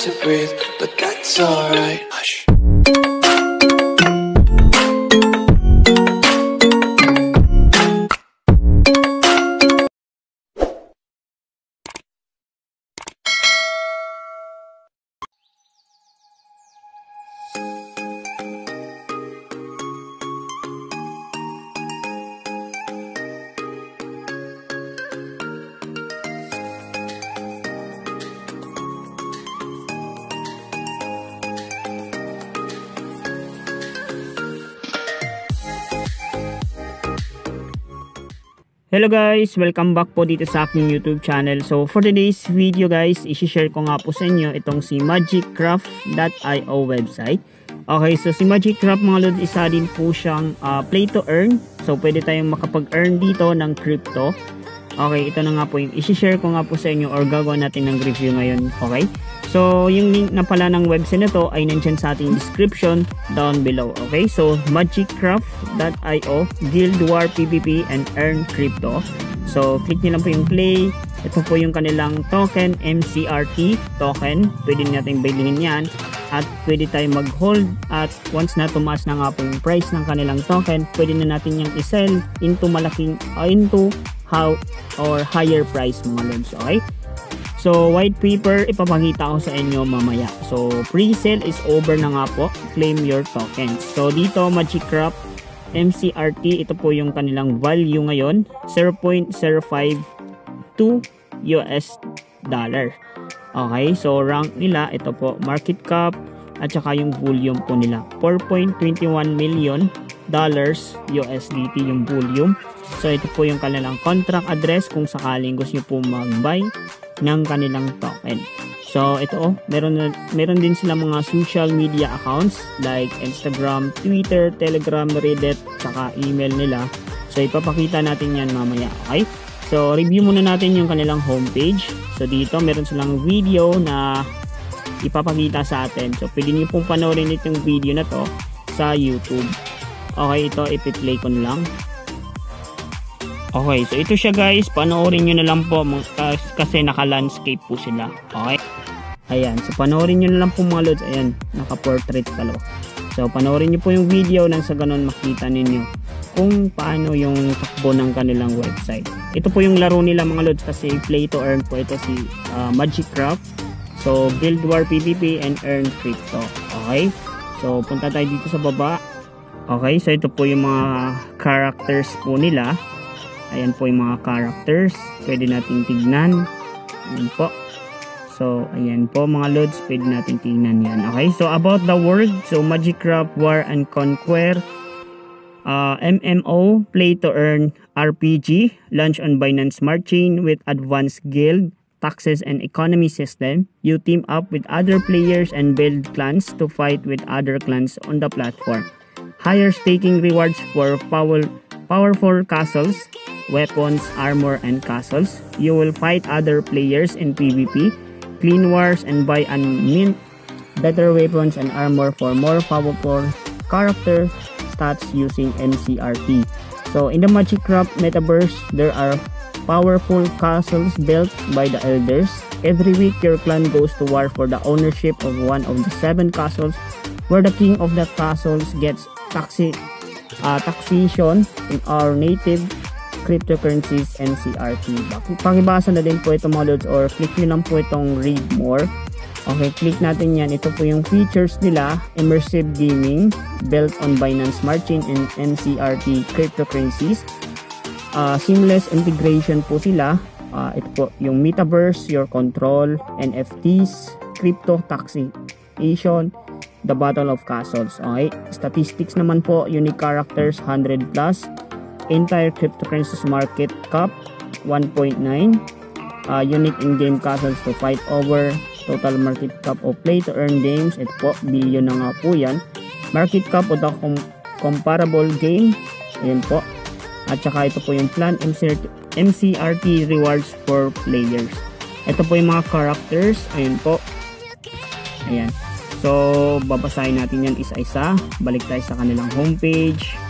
to breathe, but that's alright. Hello guys! Welcome back po dito sa aking YouTube channel. So for today's video guys, isi-share ko nga po sa inyo itong si magiccraft.io website. Okay, so si Magiccraft mga lods, isa din po siyang uh, play to earn. So pwede tayong makapag-earn dito ng crypto. Okay, ito na nga po yung isi-share ko nga po sa inyo or gagawin natin ng review ngayon. Okay? So, yung link na pala ng website na ay nandyan sa ating description down below. Okay? So, magiccraft.io, Guild War PvP and Earn Crypto. So, click nyo lang po yung play. Ito po yung kanilang token, MCRT token. Pwede natin bilhin yan. At pwede tayo mag-hold at once na tumaas na nga po yung price ng kanilang token, pwede na natin yung i-sell into malaking, uh, into how or higher price mga lods. Okay? So, white paper, ipapakita ko sa inyo mamaya. So, pre-sale is over na nga po. Claim your tokens. So, dito, Magicraft MCRT, ito po yung kanilang value ngayon. 0.052 US dollar. Okay, so rank nila, ito po, market cap, at saka yung volume po nila. 4.21 million dollars USDT yung volume. So, ito po yung kanilang contract address kung sakaling gusto nyo po mag-buy ng kanilang token. So, ito oh, meron, meron din sila mga social media accounts like Instagram, Twitter, Telegram, Reddit, saka email nila. So, ipapakita natin yan mamaya, okay? So, review muna natin yung kanilang homepage. So, dito meron silang video na ipapakita sa atin. So, pwede nyo pong panoorin itong video na to sa YouTube. Okay, ito ipi-play ko lang. Okay, so ito siya guys. Panoorin nyo na lang po kasi naka-landscape po sila. Okay. Ayan, so panoorin nyo na lang po mga lods. Ayan, naka-portrait pala. So panoorin nyo po yung video nang sa ganun makita ninyo kung paano yung takbo ng kanilang website. Ito po yung laro nila mga lods kasi play to earn po ito si uh, Magic Craft. So build war PvP and earn crypto. Okay. So punta tayo dito sa baba. Okay, so ito po yung mga characters po nila. Ayan po yung mga characters. Pwede natin tignan. Ayan po. So, ayan po mga loads. Pwede natin tignan yan. Okay, so about the world. So, Magic Craft War and Conquer. Uh, MMO, Play to Earn RPG. Launch on Binance Smart Chain with Advanced Guild taxes and economy system, you team up with other players and build clans to fight with other clans on the platform. Higher staking rewards for power, powerful castles, weapons, armor, and castles. You will fight other players in PvP, clean wars, and buy and mint better weapons and armor for more powerful character stats using MCRT. So in the Magic Craft metaverse, there are powerful castles built by the elders. Every week, your clan goes to war for the ownership of one of the seven castles, where the king of the castles gets taxi, uh, taxation in our native cryptocurrencies NCRT. Pakibasa na din po ito mga loads or click nyo lang po itong read more. Okay, click natin yan. Ito po yung features nila. Immersive gaming, built on Binance Smart Chain and NCRT cryptocurrencies. Uh, seamless integration po sila. Uh, ito po yung metaverse, your control, NFTs, crypto taxation, the battle of castles. Okay, statistics naman po, unique characters 100 plus, entire cryptocurrencies market cap 1.9 uh, unique in-game castles to fight over total market cap of play to earn games. Ito po billion na nga po yan. Market cap of the com comparable game. Ayan po. At saka ito po yung plan MCRT, MCRT rewards for players. Ito po yung mga characters. Ayan po. Ayan. So babasahin natin yan isa-isa. Balik tayo sa kanilang homepage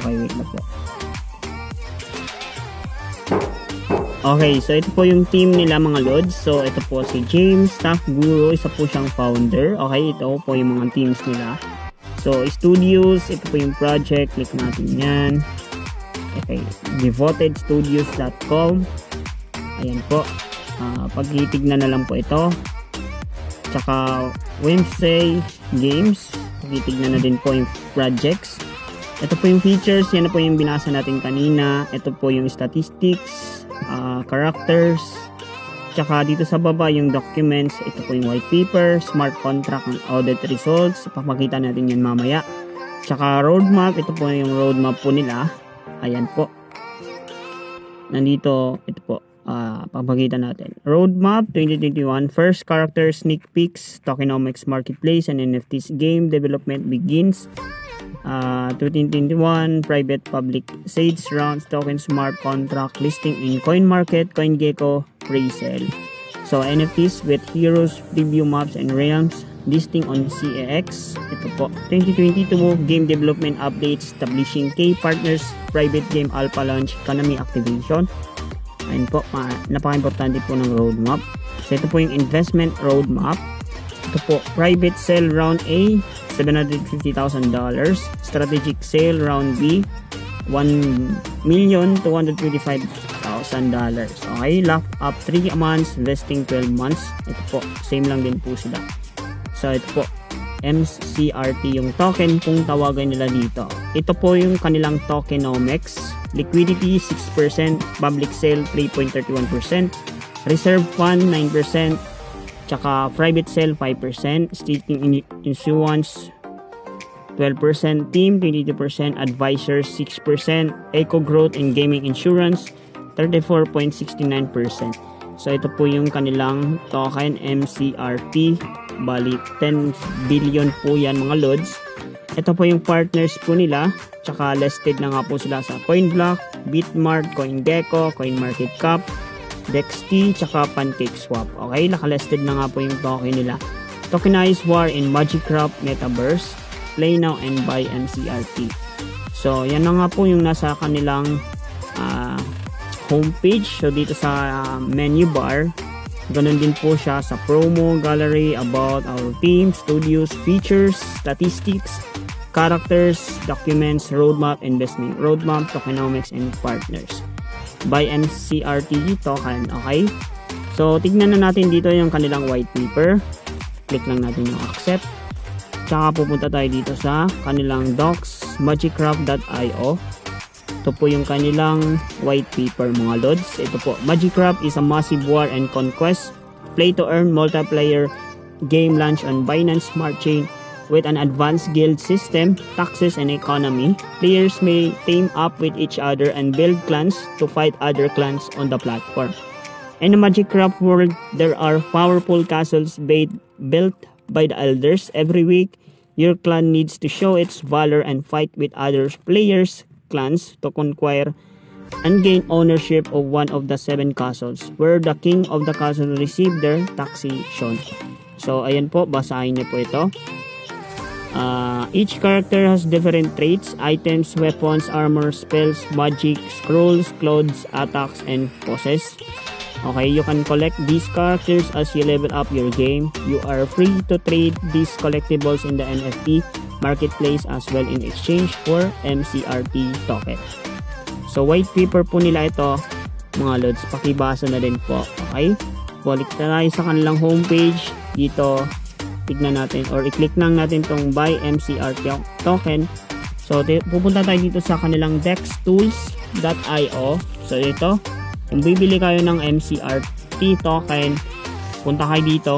Okay, wait na po. Okay, so ito po yung team nila mga lods. So ito po si James, staff guru, isa po siyang founder. Okay, ito po yung mga teams nila. So studios, ito po yung project, click natin yan. Okay, devotedstudios.com. Ayan po. Uh, pagtitignan na lang po ito. Tsaka Wednesday Games. Pagtitignan na din po yung projects. Ito po yung features, yan na po yung binasa natin kanina. Ito po yung statistics, uh, characters, tsaka dito sa baba yung documents. Ito po yung white paper, smart contract and audit results. Papakita natin yan mamaya. Tsaka roadmap, ito po yung roadmap po nila. Ayan po. Nandito, ito po, uh, papakita natin. Roadmap 2021, first character sneak peeks, tokenomics marketplace and NFTs game development begins uh, 2021 private public sage rounds token smart contract listing in coin market coingecko pre-sale. So nfts with heroes preview maps and realms listing on CAX ito po. 2022 game development updates establishing key partners private game alpha launch economy activation ayun po napaka-importante po ng roadmap. So ito po yung investment roadmap. Ito po private sale round A $750,000. Strategic sale round B, $1,225,000. Okay, lock up 3 months, vesting 12 months. Ito po, same lang din po sila. So, ito po, MCRT yung token kung tawagan nila dito. Ito po yung kanilang tokenomics. Liquidity 6%, public sale 3.31%, reserve fund 9%, Tsaka private sale 5%, staking issuance 12%, team 22%, advisors 6%, eco growth and gaming insurance 34.69%. So ito po yung kanilang token MCRT, bali 10 billion po yan mga lods. Ito po yung partners po nila, tsaka listed na nga po sila sa CoinBlock, Bitmart, CoinGecko, CoinMarketCap, DexT, tsaka PancakeSwap. Okay, nakalisted na nga po yung token nila. Tokenize War in Magicraft Metaverse, Play Now and Buy MCRT. So, yan na nga po yung nasa kanilang uh, homepage. So, dito sa uh, menu bar, ganun din po siya sa promo, gallery, about our team, studios, features, statistics, characters, documents, roadmap, investment roadmap, tokenomics, and partners by MCRT token. Okay? So, tignan na natin dito yung kanilang white paper. Click lang natin yung accept. Tsaka pupunta tayo dito sa kanilang docs, magicraft.io. Ito po yung kanilang white paper mga lods. Ito po, Magicraft is a massive war and conquest. Play to earn multiplayer game launch on Binance Smart Chain With an advanced guild system, taxes, and economy, players may team up with each other and build clans to fight other clans on the platform. In the Magic Craft world, there are powerful castles built by the elders. Every week, your clan needs to show its valor and fight with other players' clans to conquer and gain ownership of one of the seven castles where the king of the castle received their taxation. So, ayan po, basahin niyo po ito. Uh, each character has different traits, items, weapons, armor, spells, magic, scrolls, clothes, attacks, and poses. Okay, you can collect these characters as you level up your game. You are free to trade these collectibles in the NFT marketplace as well in exchange for MCRT token. So, white paper po nila ito, mga lods. Pakibasa na din po. Okay? Balik na tayo sa kanilang homepage. Dito, tignan natin or i-click lang natin tong buy MCR token. So, pupunta tayo dito sa kanilang dextools.io. So, ito. Kung bibili kayo ng MCRT token, punta kayo dito.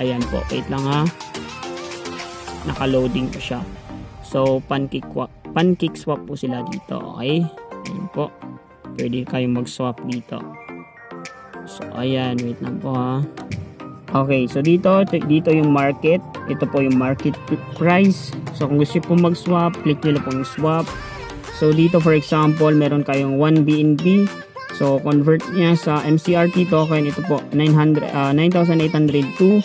Ayan po. Wait lang ha. Naka-loading po siya. So, pancake, pancake swap po sila dito. Okay? Ayan po. Pwede kayong mag-swap dito. So, ayan. Wait lang po ha. Okay, so dito, dito yung market. Ito po yung market price. So kung gusto po mag-swap, click nyo pong swap. So dito for example, meron kayong 1 BNB. So convert niya sa MCRT token. Ito po, 900, uh, 9,802.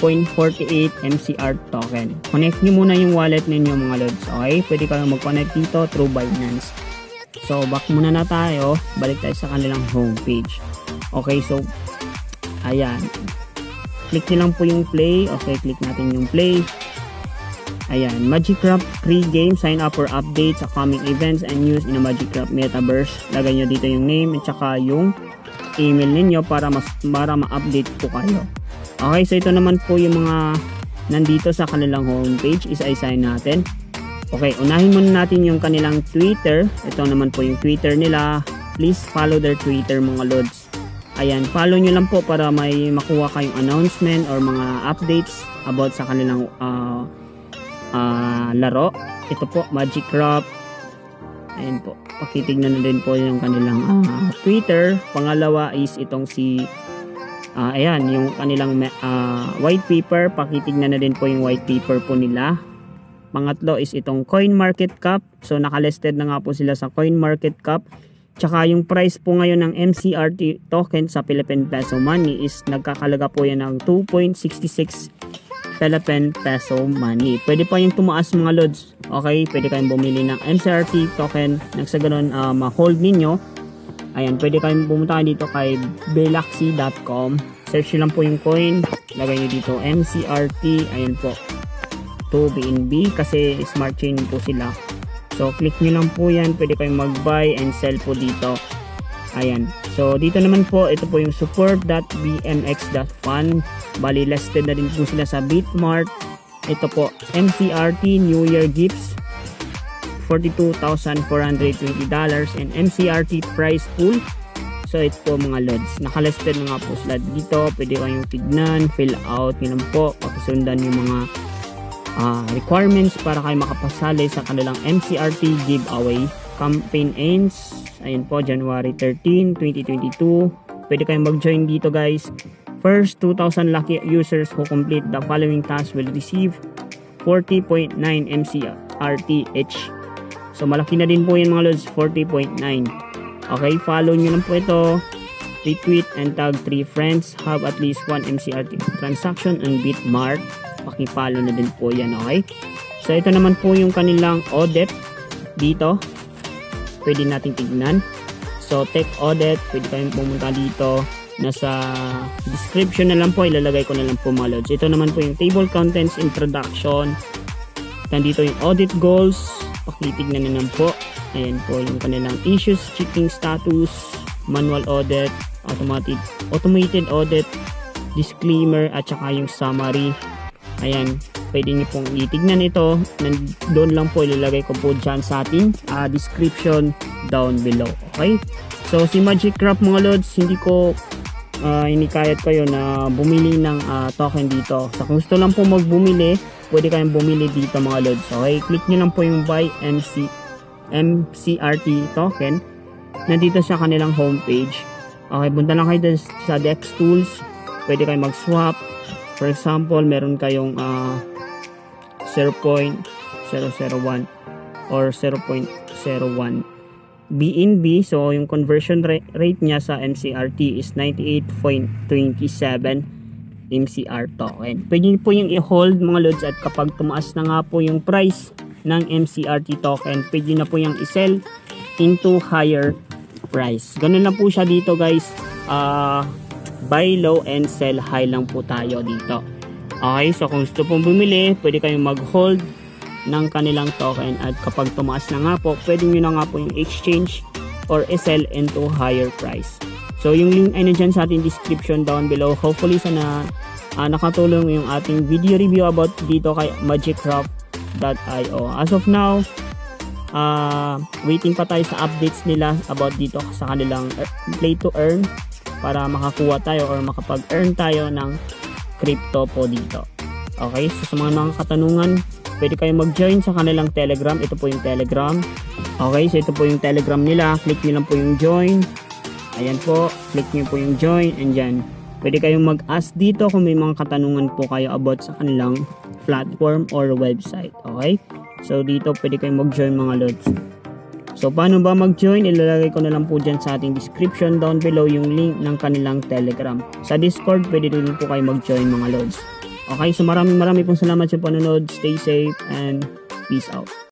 0.48 MCR token. Connect nyo muna yung wallet ninyo mga lods. Okay? Pwede kayong mag-connect dito through Binance. So, back muna na tayo. Balik tayo sa kanilang homepage. Okay, so, ayan. Click nyo lang po yung play. Okay, click natin yung play. Ayan, Magicraft free game. Sign up for updates, upcoming events, and news in a Magicraft Metaverse. Lagay nyo dito yung name at saka yung email ninyo para mas para ma-update po kayo. Okay, so ito naman po yung mga nandito sa kanilang homepage. Isa-isa natin. Okay, unahin muna natin yung kanilang Twitter. Ito naman po yung Twitter nila. Please follow their Twitter mga lods. Ayan, follow nyo lang po para may makuha kayong announcement or mga updates about sa kanilang uh, uh, laro. Ito po, Magic Crop. Ayan po, pakitignan na din po yung kanilang uh, Twitter. Pangalawa is itong si uh, ayan, yung kanilang uh, white paper. Pakitignan na din po yung white paper po nila. Pangatlo is itong coin market cap. So nakalisted na nga po sila sa coin market cap. Tsaka yung price po ngayon ng MCRT token sa Philippine Peso Money is nagkakalaga po yan ng 2.66 Philippine Peso Money. Pwede pa yung tumaas mga lods. Okay, pwede kayong bumili ng MCRT token. Nang sa uh, ma-hold ninyo. Ayan, pwede kayong pumunta dito kay belaxi.com. Search lang po yung coin. Lagay nyo dito MCRT. Ayan po to BNB kasi smart chain po sila. So click nyo lang po yan, pwede kayong mag-buy and sell po dito. Ayan. So dito naman po, ito po yung support.bmx.fun. Bali listed na din po sila sa Bitmart. Ito po, MCRT New Year Gifts. $42,420 and MCRT price pool. So ito po mga lods. Nakalisted na nga po sila dito. Pwede kayong tignan, fill out. Yun po. Pakisundan yung mga uh, requirements para kayo makapasali sa kanilang MCRT giveaway. Campaign ends, ayun po, January 13, 2022. Pwede kayong mag-join dito guys. First 2,000 lucky users who complete the following tasks will receive 40.9 MCRT. So malaki na din po yan mga lods, 40.9. Okay, follow nyo lang po ito. Retweet and tag 3 friends. Have at least 1 MCRT transaction on Bitmart pakipalo na din po yan okay? So ito naman po yung kanilang audit dito. Pwede nating tignan. So tech audit pwede kayong pumunta dito. Nasa description na lang po ilalagay ko na lang po mga lods. Ito naman po yung table contents introduction. Nandito yung audit goals. Pakitignan na lang po. Ayan po yung kanilang issues checking status manual audit automatic automated audit disclaimer at saka yung summary Ayan, pwede nyo pong itignan ito. Doon lang po ilalagay ko po dyan sa ating uh, description down below. Okay? So, si Magic Craft mga lods, hindi ko uh, inikayat kayo na bumili ng uh, token dito. So, kung gusto lang po magbumili, pwede kayong bumili dito mga lods. Okay? Click nyo lang po yung buy MC, MCRT token. Nandito sa kanilang homepage. Okay, punta lang kayo sa Dex Tools. Pwede kayong mag-swap For example, meron kayong uh, 0.001 or 0.01 BNB. So, yung conversion rate niya sa MCRT is 98.27 MCR token. Pwede po yung i-hold mga loads at kapag tumaas na nga po yung price ng MCRT token, pwede na po yung i-sell into higher price. Ganun lang po siya dito guys. Ah... Uh, buy low and sell high lang po tayo dito. Okay, so kung gusto pong bumili, pwede kayong mag-hold ng kanilang token at kapag tumaas na nga po, pwede nyo na nga po yung exchange or sell into higher price. So yung link ay nandyan sa ating description down below. Hopefully sana uh, nakatulong yung ating video review about dito kay magiccraft.io. As of now, uh, waiting pa tayo sa updates nila about dito sa kanilang play to earn para makakuha tayo or makapag-earn tayo ng crypto po dito. Okay, so sa mga mga pwede kayong mag-join sa kanilang Telegram. Ito po yung Telegram. Okay, so ito po yung Telegram nila. Click nyo lang po yung join. Ayan po, click nyo po yung join and dyan. Pwede kayong mag-ask dito kung may mga katanungan po kayo about sa kanilang platform or website. Okay? So dito pwede kayong mag-join mga lods. So, paano ba mag-join? Ilalagay ko na lang po dyan sa ating description down below yung link ng kanilang Telegram. Sa Discord, pwede din po kayo mag-join mga lods. Okay, so maraming maraming pong salamat sa panonood. Stay safe and peace out.